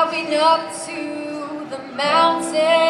Going up to the mountain